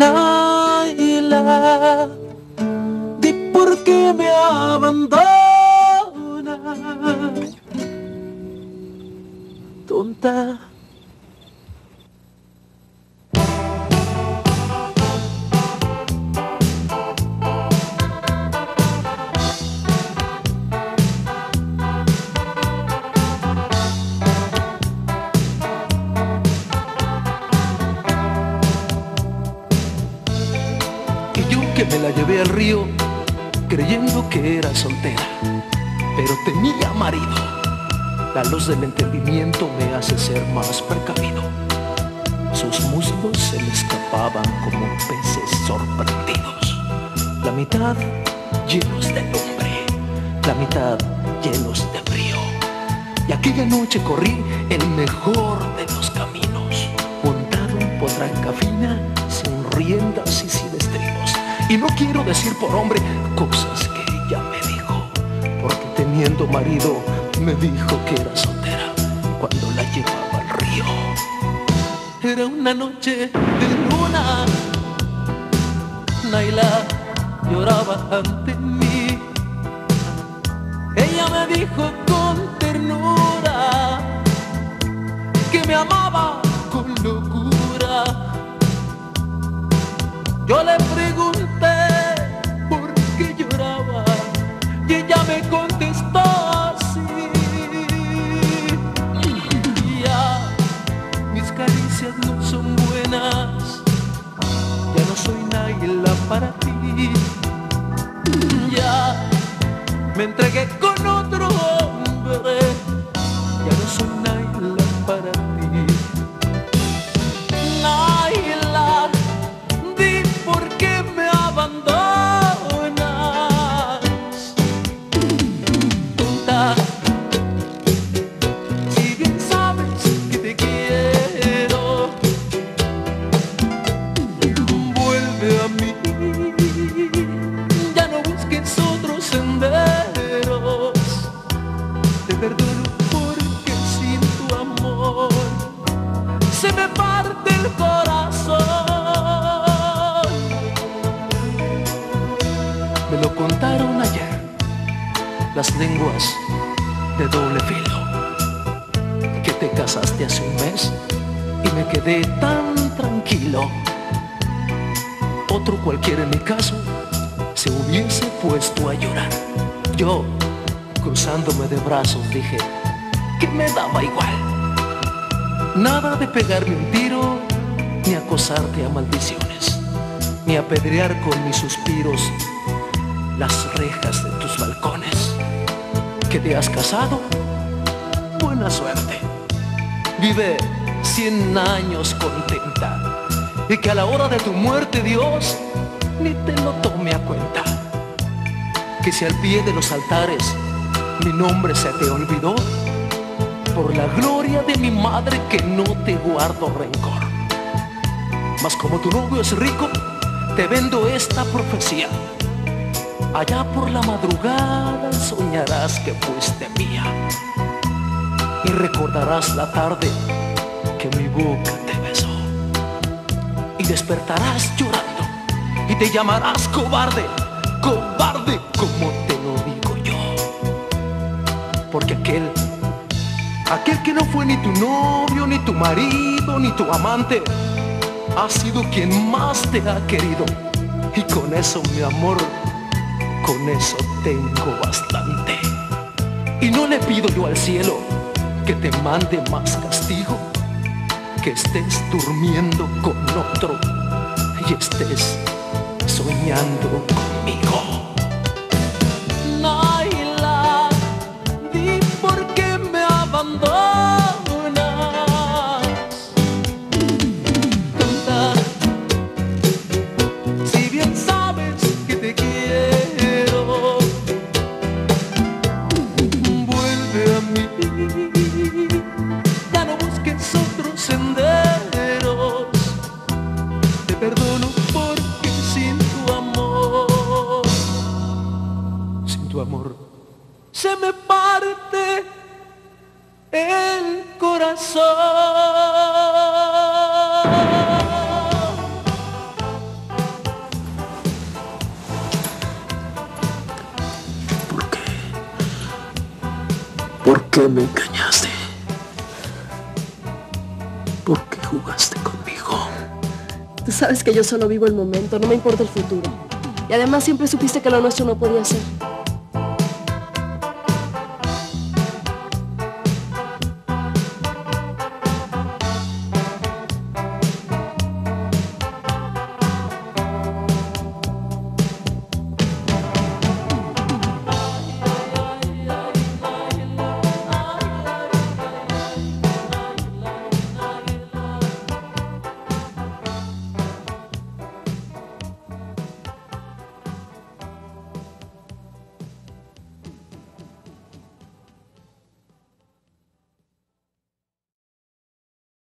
Naila, di por qué me abandonas. Tonta. Me la llevé al río creyendo que era soltera, pero tenía marido. La luz del entendimiento me hace ser más precavido. Sus muslos se le escapaban como peces sorprendidos. La mitad llenos de lumbre, la mitad llenos de frío. Y aquella noche corrí el mejor de los caminos, montado en potranca fina, sin riendas y sin y no quiero decir por hombre cosas que ella me dijo, porque teniendo marido me dijo que era soltera cuando la llevaba al río. Era una noche de luna, Naila lloraba ante mí. Ella me dijo con ternura que me amaba con locura. Yo le pregunté me entregué con otro hombre, las lenguas de doble filo. Que te casaste hace un mes y me quedé tan tranquilo. Otro cualquiera en mi caso se hubiese puesto a llorar. Yo, cruzándome de brazos, dije que me daba igual. Nada de pegarme un tiro, ni acosarte a maldiciones, ni apedrear con mis suspiros las rejas de tus balcones que te has casado, buena suerte. Vive cien años contenta y que a la hora de tu muerte Dios ni te lo tome a cuenta. Que si al pie de los altares mi nombre se te olvidó, por la gloria de mi madre que no te guardo rencor. Mas como tu novio es rico, te vendo esta profecía Allá por la madrugada soñarás que fuiste mía y recordarás la tarde que mi boca te besó y despertarás llorando y te llamarás cobarde, cobarde como te. Porque aquel, aquel que no fue ni tu novio, ni tu marido, ni tu amante, ha sido quien más te ha querido y con eso mi amor con eso tengo bastante. Y no le pido yo al cielo que te mande más castigo, que estés durmiendo con otro y estés soñando conmigo. Si bien sabes que te quiero, vuelve a mi vida. Ya no busques otros senderos. Te perdono porque sin tu amor, sin tu amor, se me parte el corazón. ¿Por qué? ¿Por qué me engañaste? ¿Por qué jugaste conmigo? Tú sabes que yo solo vivo el momento, no me importa el futuro. Y además siempre supiste que lo nuestro no podía ser.